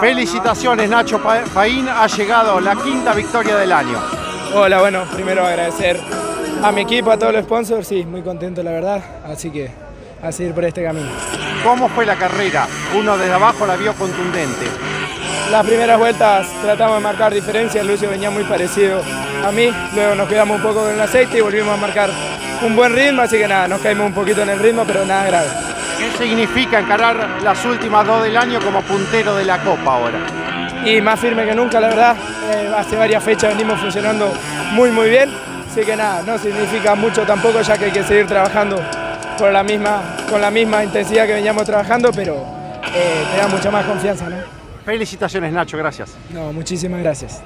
Felicitaciones Nacho Faín, ha llegado la quinta victoria del año. Hola, bueno, primero agradecer a mi equipo, a todos los sponsors, sí, muy contento la verdad, así que a seguir por este camino. ¿Cómo fue la carrera? Uno desde abajo la vio contundente. Las primeras vueltas tratamos de marcar diferencias, Lucio venía muy parecido a mí, luego nos quedamos un poco con el aceite y volvimos a marcar un buen ritmo, así que nada, nos caímos un poquito en el ritmo, pero nada grave. ¿Qué significa encarar las últimas dos del año como puntero de la Copa ahora? Y más firme que nunca, la verdad, eh, hace varias fechas venimos funcionando muy muy bien, así que nada, no significa mucho tampoco, ya que hay que seguir trabajando por la misma, con la misma intensidad que veníamos trabajando, pero eh, te da mucha más confianza, ¿no? Felicitaciones Nacho, gracias. No, muchísimas gracias.